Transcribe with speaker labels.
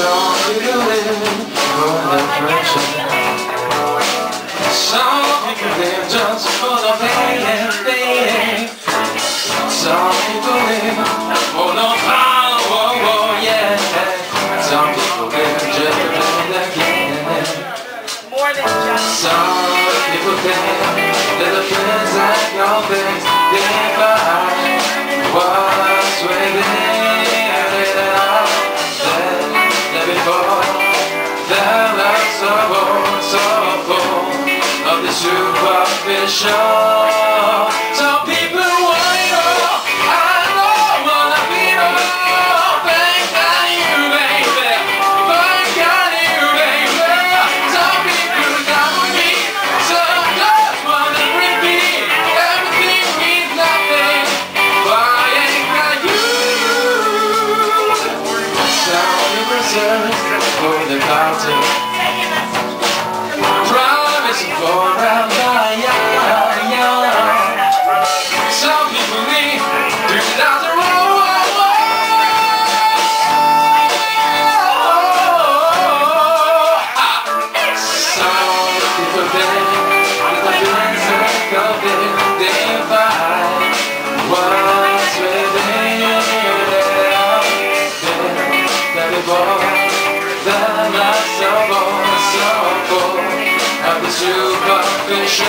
Speaker 1: Some people live for the pressure. Just for the pain for the power, yeah. Some people just to. Some people think that the feelings that your face define love so full, so full of the superficial. Some people want it all. I wanna you, baby. You, baby. Some people got me. Some just wanna. Everything means nothing. Why you? For the fountain. Before the so full, so the superficial.